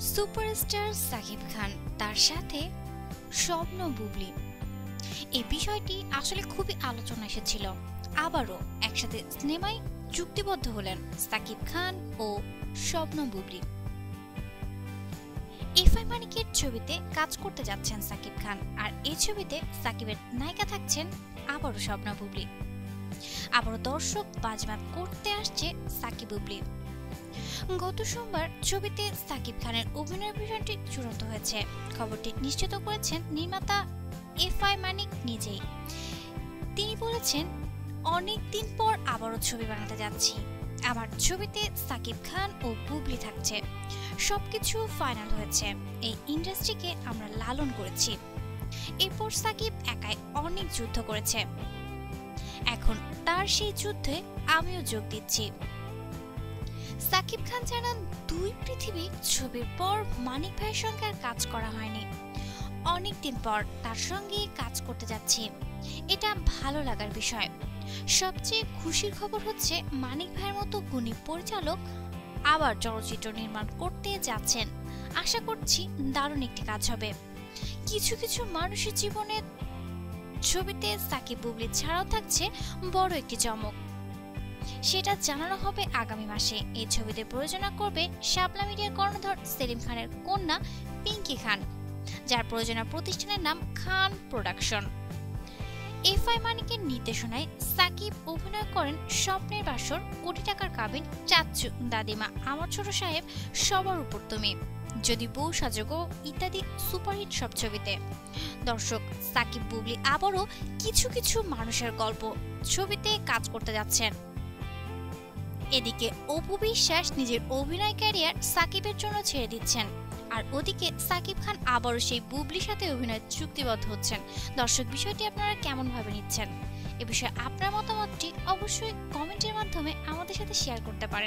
Superstar Shakib Khan, তার সাথে স্বপ্ন বুবলি। এই বিষয়টি আসলে খুবই আলোচনা এসেছিল। আবারও একসাথে সিনেমায় চুক্তিবদ্ধ হলেন সাকিব খান ও স্বপ্ন বুবলি। এফআই মানিকের ছবিতে কাজ করতে যাচ্ছেন সাকিব খান আর এই ছবিতে সাকিবের নায়িকা থাকছেন আবারও স্বপ্ন বুবলি। আবারও দর্শক বাজবাত করতে আসছে সাকিব বুবলি। গত সোমবার ছবিতে সাকিব খানের অভিনয় বিষয়টি চূড়ান্ত হয়েছে। খবরটি নিশ্চিত করেছেন নির্মাতা এফ আই মানিক নিজেই। তিনি বলেছেন, অনেক দিন পর আবারও ছবি বানাতে যাচ্ছি। আমার ছবিতে সাকিব খান ও বুবলি থাকছে। সবকিছু ফাইনাল হয়েছে। এই ইন্ডাস্ট্রিকে আমরা লালন করেছি। এরপর সাকিব একাই অনেক যুদ্ধ করেছে। এখন তার সেই যুদ্ধে আমিও যোগ দিচ্ছি। সাকিব খান জানান দুই পৃথিবী ছবির পর মানিক ভাইয়ের সঙ্গে আর কাজ করা হয়নি। অনেকদিন পর তার সঙ্গে কাজ করতে যাচ্ছি। এটা ভালো লাগার বিষয়। সবচেয়ে খুশির খবর হচ্ছে মানিক ভাইয়ের মতো গুণী পরিচালক আবার চলচ্চিত্র নির্মাণ করতে যাচ্ছেন। আশা করছি দারুণ একটি কাজ হবে। কিছু কিছু মানুষের জীবনে ছবিতে সাকিব বুবলি ছাড়াও থাকছে বড় একটি চমক। সেটা জানানো হবে আগামী মাসে। এই ছবিতে প্রযোজনা করবে শাপলা মিডিয়ার কর্ণধর সেলিম খানের কন্যা পিঙ্কি খান, যার প্রযোজনা প্রতিষ্ঠানের নাম খান প্রোডাকশন। এফআই মানিকের নির্দেশনায় সাকিব অভিনয় করেন স্বপ্নের বাসর, কোটি টাকার কাবিন, চাচ্চু, দাদিমা, আমার ছোট সাহেব, সবার উপর তুমি যদি বউ সাজগো ইত্যাদি সুপারহিট সব ছবিতে। দর্শক, সাকিব বুবলি আবারও কিছু কিছু মানুষের গল্প ছবিতে কাজ করতে যাচ্ছেন। এদিকে অপু বিশ্বাস নিজের অভিনয় ক্যারিয়ার সাকিবের জন্য ছেড়ে দিচ্ছেন। আর ওদিকে সাকিব খান আবারও সেই বুবলির সাথে অভিনয় চুক্তিবদ্ধ হচ্ছেন। দর্শক, বিষয়টি আপনারা কেমন ভাবে নিচ্ছেন? এ বিষয়ে আপনার মতামতটি অবশ্যই কমেন্টের মাধ্যমে আমাদের সাথে শেয়ার করতে পারেন।